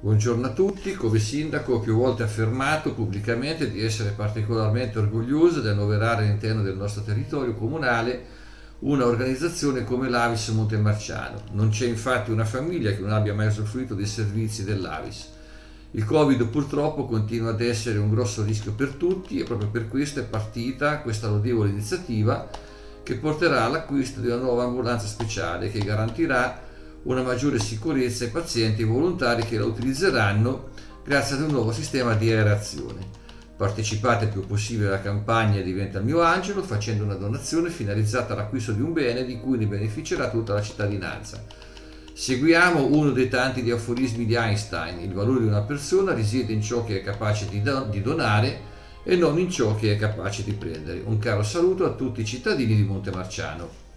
Buongiorno a tutti, come sindaco ho più volte affermato pubblicamente di essere particolarmente orgoglioso di annoverare all'interno del nostro territorio comunale una organizzazione come l'Avis Montemarciano. Non c'è infatti una famiglia che non abbia mai usufruito dei servizi dell'Avis. Il Covid purtroppo continua ad essere un grosso rischio per tutti e proprio per questo è partita questa lodevole iniziativa che porterà all'acquisto di una nuova ambulanza speciale che garantirà una maggiore sicurezza ai pazienti volontari che la utilizzeranno grazie ad un nuovo sistema di aerazione. Partecipate il più possibile alla campagna Diventa il mio angelo facendo una donazione finalizzata all'acquisto di un bene di cui ne beneficerà tutta la cittadinanza. Seguiamo uno dei tanti di aforismi di Einstein, il valore di una persona risiede in ciò che è capace di, do- di donare e non in ciò che è capace di prendere. Un caro saluto a tutti i cittadini di Montemarciano.